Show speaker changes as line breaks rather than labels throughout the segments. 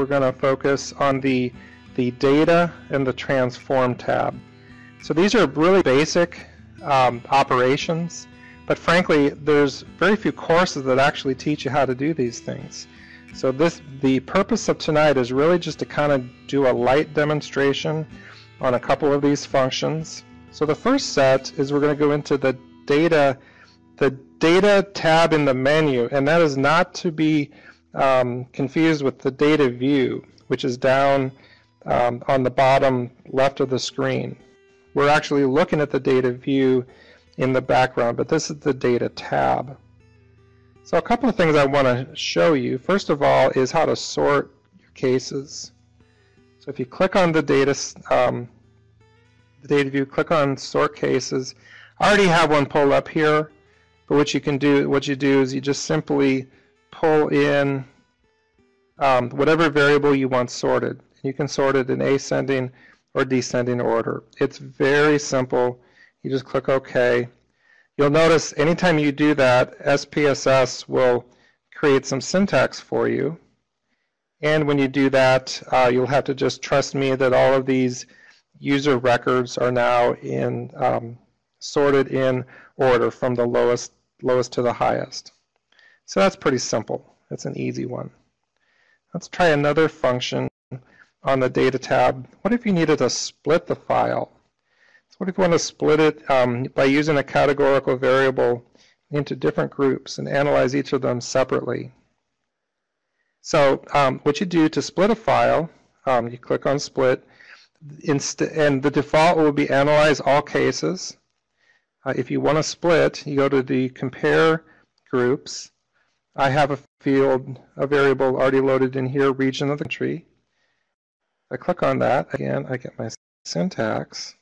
we're going to focus on the, the data and the transform tab. So these are really basic um, operations, but frankly, there's very few courses that actually teach you how to do these things. So this, the purpose of tonight is really just to kind of do a light demonstration on a couple of these functions. So the first set is we're going to go into the data, the data tab in the menu, and that is not to be um, confused with the data view, which is down um, on the bottom left of the screen. We're actually looking at the data view in the background, but this is the data tab. So a couple of things I want to show you. First of all is how to sort your cases. So if you click on the data, um, the data view, click on sort cases. I already have one pulled up here, but what you can do, what you do is you just simply pull in um, whatever variable you want sorted. You can sort it in ascending or descending order. It's very simple. You just click OK. You'll notice anytime you do that, SPSS will create some syntax for you. And when you do that, uh, you'll have to just trust me that all of these user records are now in um, sorted in order from the lowest lowest to the highest. So that's pretty simple. That's an easy one. Let's try another function on the data tab. What if you needed to split the file? So what if you want to split it um, by using a categorical variable into different groups and analyze each of them separately? So um, what you do to split a file, um, you click on split, and the default will be analyze all cases. Uh, if you want to split, you go to the compare groups, I have a field, a variable already loaded in here, region of the country. I click on that, again, I get my syntax.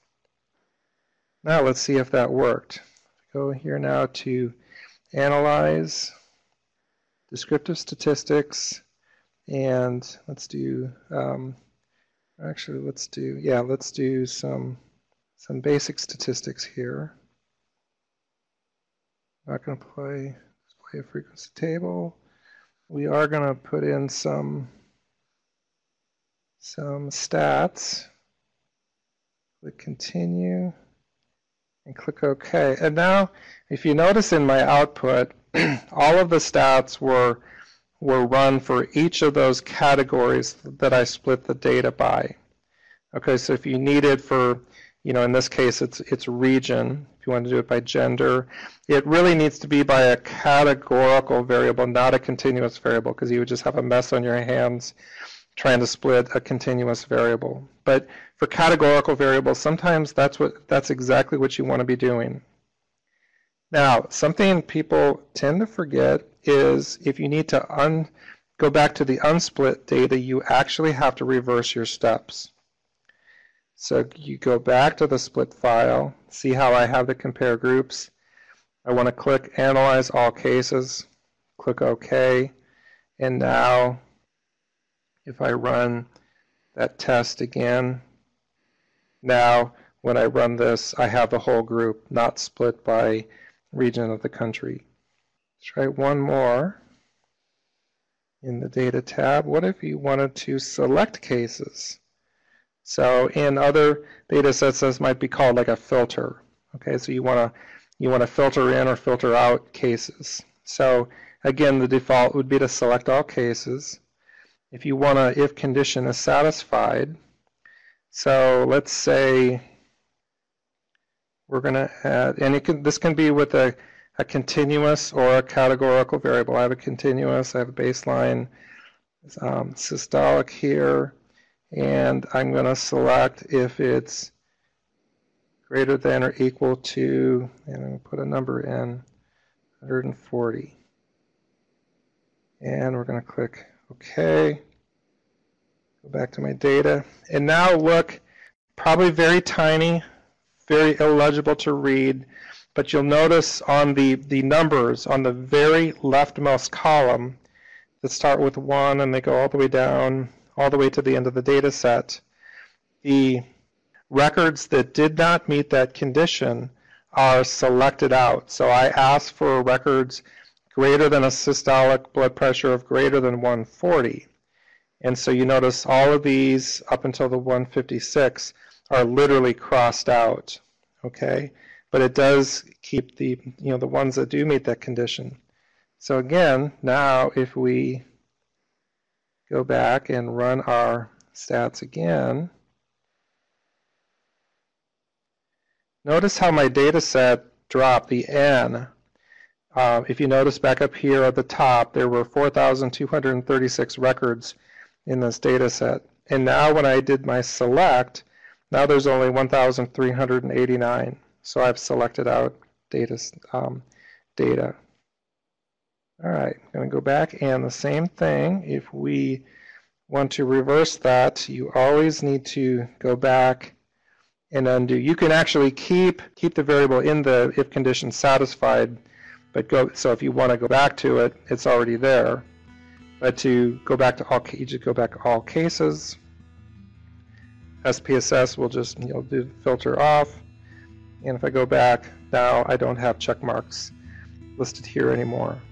Now let's see if that worked. Go here now to Analyze, Descriptive Statistics, and let's do, um, actually let's do, yeah, let's do some, some basic statistics here. Not going to play a frequency table. We are going to put in some some stats. Click continue and click OK. And now, if you notice in my output, all of the stats were were run for each of those categories that I split the data by. Okay, so if you needed for, you know, in this case it's it's region, you want to do it by gender. It really needs to be by a categorical variable, not a continuous variable, because you would just have a mess on your hands trying to split a continuous variable. But for categorical variables, sometimes that's what that's exactly what you want to be doing. Now, something people tend to forget is if you need to un, go back to the unsplit data, you actually have to reverse your steps. So you go back to the split file, see how I have the compare groups. I want to click Analyze All Cases, click OK, and now if I run that test again, now when I run this, I have the whole group, not split by region of the country. Try one more in the Data tab. What if you wanted to select cases? So in other data sets, this might be called like a filter. Okay, so you want to you want to filter in or filter out cases. So again, the default would be to select all cases. If you want to, if condition is satisfied, so let's say we're going to add, and can, this can be with a, a continuous or a categorical variable. I have a continuous, I have a baseline um, systolic here and I'm going to select if it's greater than or equal to, and I'm going to put a number in, 140. And we're going to click OK. Go back to my data. And now look, probably very tiny, very illegible to read, but you'll notice on the, the numbers on the very leftmost column that start with 1 and they go all the way down all the way to the end of the data set. The records that did not meet that condition are selected out. So I ask for records greater than a systolic blood pressure of greater than 140. And so you notice all of these up until the 156 are literally crossed out, okay? But it does keep the, you know, the ones that do meet that condition. So again, now if we go back and run our stats again, notice how my data set dropped, the N. Uh, if you notice back up here at the top, there were 4,236 records in this data set. And now when I did my select, now there's only 1,389. So I've selected out data. Um, data. All right, I'm going to go back and the same thing. If we want to reverse that, you always need to go back and undo. You can actually keep keep the variable in the if condition satisfied, but go. So if you want to go back to it, it's already there. But to go back to all, you just go back to all cases. SPSS will just you know do filter off, and if I go back now, I don't have check marks listed here anymore.